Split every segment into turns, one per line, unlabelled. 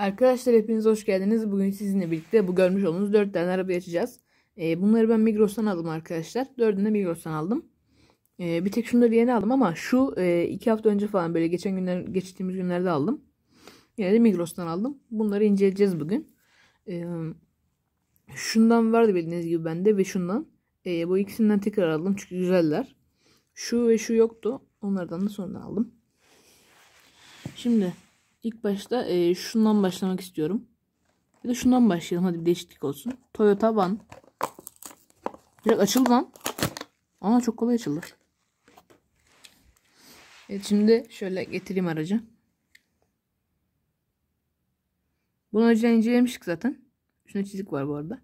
Arkadaşlar hepiniz hoş geldiniz. Bugün sizinle birlikte bu görmüş olduğunuz 4 tane araba açacağız. Ee, bunları ben Migros'tan aldım arkadaşlar. 4'ünü de Migros'tan aldım. Ee, bir tek şunları yeni aldım ama şu 2 e, hafta önce falan böyle geçen günler geçtiğimiz günlerde aldım. Yine de Migros'tan aldım. Bunları inceleyeceğiz bugün. Ee, şundan vardı bildiğiniz gibi bende ve şundan. Ee, bu ikisinden tekrar aldım çünkü güzeller. Şu ve şu yoktu. Onlardan da sonra aldım. Şimdi İlk başta e, şundan başlamak istiyorum. Ya da şundan başlayalım. Hadi bir değişiklik olsun. Toyota Van. Direkt açıldı lan. Ama çok kolay açıldı. Evet şimdi şöyle getireyim aracı. Bunu önceden incelemiştik zaten. Üstüne çizik var bu arada.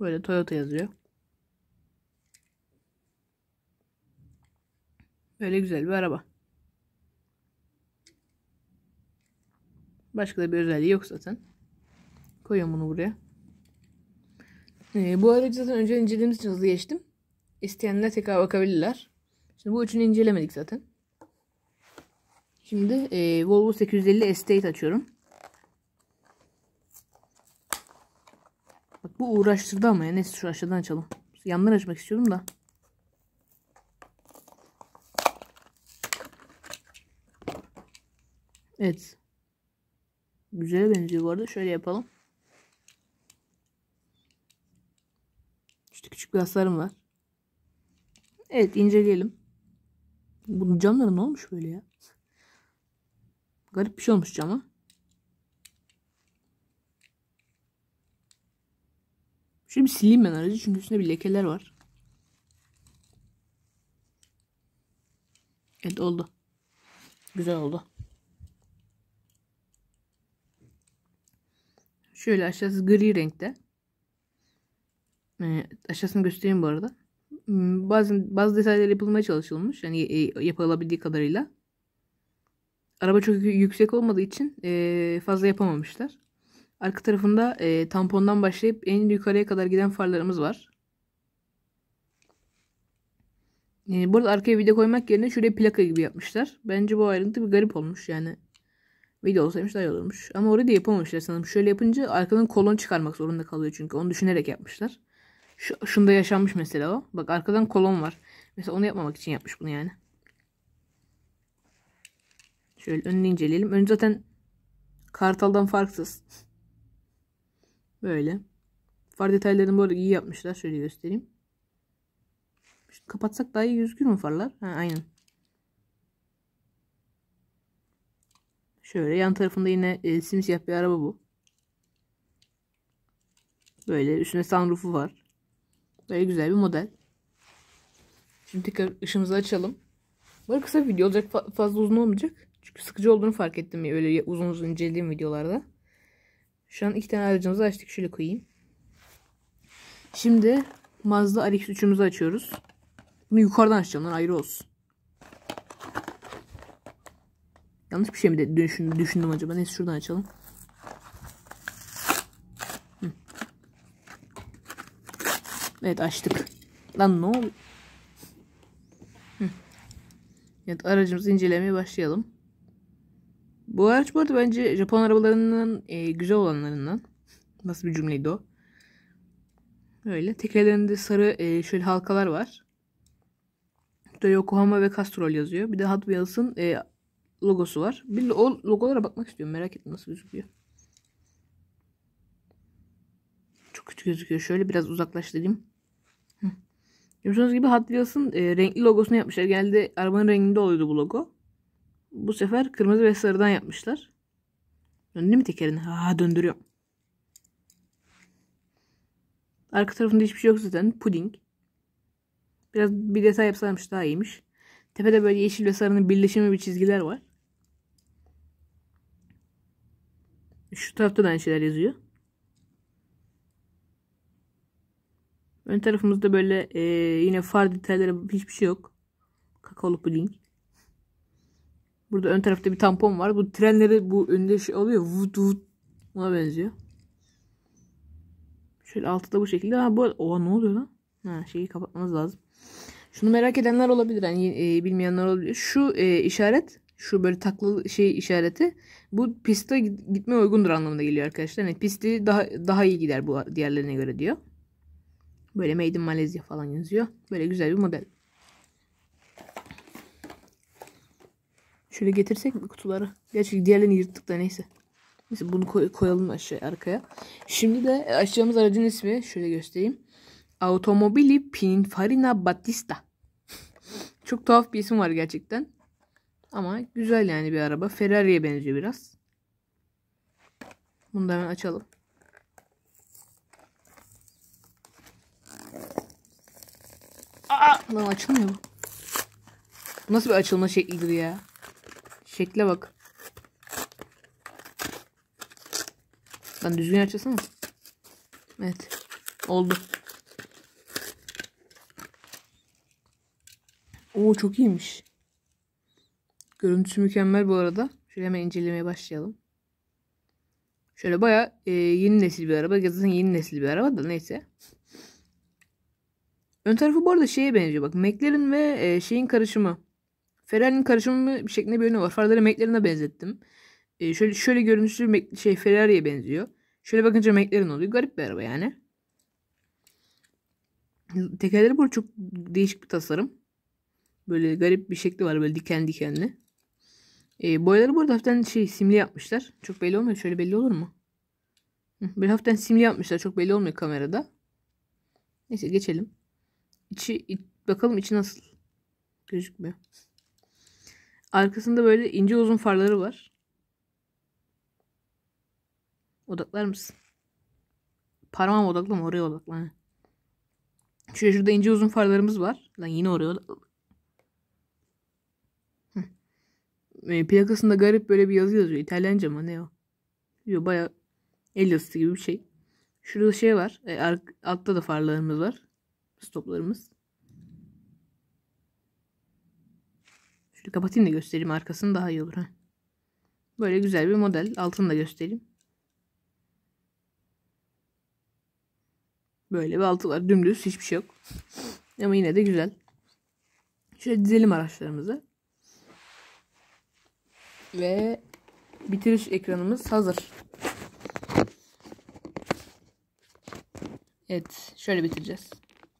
Böyle Toyota yazıyor. Böyle güzel bir araba. Başka da bir özelliği yok zaten. Koyuyorum bunu buraya. Ee, bu aracı zaten önce incelediğimiz için hızlı geçtim. İsteyenler tekrar bakabilirler. Şimdi bu üçünü incelemedik zaten. Şimdi e, Volvo 850 Estate açıyorum. Bak bu uğraştırdı ama ya. Neyse şu aşağıdan açalım. Yandan açmak istiyorum da. Evet. Güzel benziyor bu arada. Şöyle yapalım. İşte küçük bir hasarım var. Evet inceleyelim. Bunun camları ne olmuş böyle ya? Garip bir şey olmuş cama. Şöyle bir sileyim ben aracı çünkü üstünde bir lekeler var. Evet oldu. Güzel oldu. Şöyle aşağısı gri renkte. Ee, aşağısını göstereyim bu arada. Hmm, bazı bazı detaylar yapılmaya çalışılmış. Yani e, yapılabildiği kadarıyla. Araba çok yüksek olmadığı için e, fazla yapamamışlar. Arka tarafında e, tampondan başlayıp en yukarıya kadar giden farlarımız var. E, burada arkaya video koymak yerine şuraya plaka gibi yapmışlar. Bence bu ayrıntı bir garip olmuş yani. Video olsaymış daha iyi olurmuş. Ama orayı da yapamamışlar sanırım. Şöyle yapınca arkadan kolon çıkarmak zorunda kalıyor çünkü. Onu düşünerek yapmışlar. Şu, şunda yaşanmış mesela o. Bak arkadan kolon var. Mesela onu yapmamak için yapmış bunu yani. Şöyle önünü inceleyelim. Ön zaten kartaldan farksız. Böyle. Far detaylarını bu arada iyi yapmışlar. Şöyle göstereyim. Şimdi kapatsak daha iyi gözükür mü farlar? Ha, aynen. Şöyle yan tarafında yine e, simsiyah bir araba bu. Böyle üstüne sunroofu var. Böyle güzel bir model. Şimdi tekrar ışığımızı açalım. Böyle kısa bir video olacak. Fa fazla uzun olmayacak. Çünkü sıkıcı olduğunu fark ettim. Öyle uzun uzun incelediğim videolarda. Şu an iki tane aracımızı açtık. Şöyle koyayım. Şimdi Mazda RX-3'ümüzü açıyoruz. Bunu yukarıdan açacağım ayrı olsun. Yanlış bir şey mi de düşündüm, düşündüm acaba? Neyse şuradan açalım. Hı. Evet açtık. Lan ne oldu? Evet aracımızı incelemeye başlayalım. Bu araç bu arada bence Japon arabalarının e, güzel olanlarından. Nasıl bir cümleydi o? Böyle. Tekerlerinde sarı e, şöyle halkalar var. Burada Yokohama ve Castrol yazıyor. Bir de Hot Wheels'ın e, logosu var. Bir o logolara bakmak istiyorum. Merak ettim nasıl gözüküyor. Çok kötü gözüküyor. Şöyle biraz uzaklaştırayım. Gördüğünüz gibi Hot Wheels'ın e, renkli logosunu yapmışlar. Geldi arabanın renginde oluyordu bu logo. Bu sefer kırmızı ve sarıdan yapmışlar. Döndü mü tekerini? Ha döndürüyorum. Arka tarafında hiçbir şey yok zaten. Puding. Biraz bir detay yapsaymış daha iyiymiş. Tepede böyle yeşil ve sarının birleşimi bir çizgiler var. Şu tarafta da aynı şeyler yazıyor. Ön tarafımızda böyle e, yine far detayları hiçbir şey yok. Kakaolu puding. Burada ön tarafta bir tampon var. Bu trenleri bu önde şey oluyor. Vut vut. Ona benziyor. Şöyle altı da bu şekilde. Ha bu oha ne oluyor lan? Ha şeyi kapatmamız lazım. Şunu merak edenler olabilir. Yani e, bilmeyenler olabilir. Şu e, işaret Şu böyle taklı şey işareti. Bu piste gitmeye uygundur anlamında geliyor arkadaşlar. Yani pisti daha daha iyi gider bu diğerlerine göre diyor. Böyle Made in Malezya falan yazıyor. Böyle güzel bir model. Şöyle getirsek mi kutuları? Gerçi diğerlerini yırttık da neyse. Neyse bunu koy, koyalım aşağı arkaya. Şimdi de açacağımız aracın ismi şöyle göstereyim. Automobili Pininfarina Battista. Çok tuhaf bir isim var gerçekten. Ama güzel yani bir araba. Ferrari'ye benziyor biraz. Bunu da hemen açalım. Aa, lan açılmıyor bu. Nasıl bir açılma şeklidir ya? Şekle bak. Lan düzgün açılsana. Evet. Oldu. Oo çok iyiymiş. Görüntüsü mükemmel bu arada. Şöyle hemen incelemeye başlayalım. Şöyle baya e, yeni nesil bir araba. Zaten yeni nesil bir araba da neyse. Ön tarafı bu arada şeye benziyor. Bak McLaren ve e, şeyin karışımı. Ferrari'nin karışımı bir şeklinde bir yönü var. Farları McLaren'a benzettim. E, şöyle şöyle görünüşü şey Ferrari'ye benziyor. Şöyle bakınca McLaren oluyor. Garip bir araba yani. Tekerleri burada çok değişik bir tasarım. Böyle garip bir şekli var böyle diken dikenli. E, boyaları burada hafiften şey simli yapmışlar. Çok belli olmuyor. Şöyle belli olur mu? Bir hafiften simli yapmışlar. Çok belli olmuyor kamerada. Neyse geçelim. İçi bakalım içi nasıl. Gözükmüyor. Arkasında böyle ince uzun farları var. Odaklar mısın? Parmağım odaklama oraya odaklan. Şurada, şurada ince uzun farlarımız var. Lan yine oraya odaklan. E, plakasında garip böyle bir yazı yazıyor. İtalyanca mı ne o? Yok baya el yazısı gibi bir şey. Şurada şey var. E, altta da farlarımız var. Stoplarımız. Şöyle kapatayım da göstereyim arkasını daha iyi olur. Ha. Böyle güzel bir model. Altını da göstereyim. Böyle bir altı var. Dümdüz hiçbir şey yok. Ama yine de güzel. Şöyle dizelim araçlarımızı. Ve bitiriş ekranımız hazır. Evet. Şöyle bitireceğiz.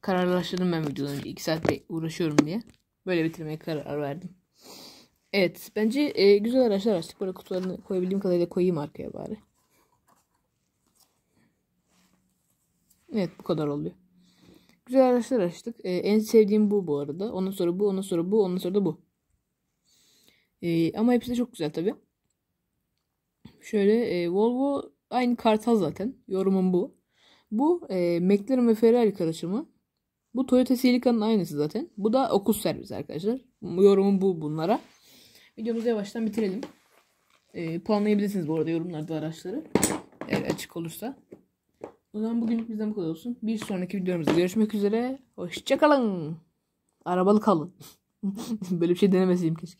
Kararlaştırdım ben videodan önce. 2 saatte uğraşıyorum diye. Böyle bitirmeye karar verdim. Evet. Bence e, güzel araçlar açtık. Böyle kutularını koyabildiğim kadarıyla koyayım arkaya bari. Evet bu kadar oluyor. Güzel araçlar açtık. Ee, en sevdiğim bu bu arada. Ondan sonra bu, ondan sonra bu, ondan sonra da bu. Ee, ama hepsi de çok güzel tabi. Şöyle e, Volvo aynı kartal zaten. Yorumum bu. Bu e, McLaren ve Ferrari karışımı. Bu Toyota Silica'nın aynısı zaten. Bu da Okus servis arkadaşlar. Yorumum bu bunlara. Videomuzu yavaştan bitirelim. E, puanlayabilirsiniz bu arada yorumlarda araçları. Eğer açık olursa. O zaman bugünlük bizden bu kadar olsun. Bir sonraki videomuzda görüşmek üzere. Hoşçakalın. Arabalı kalın. Böyle bir şey denemeseydim keşke.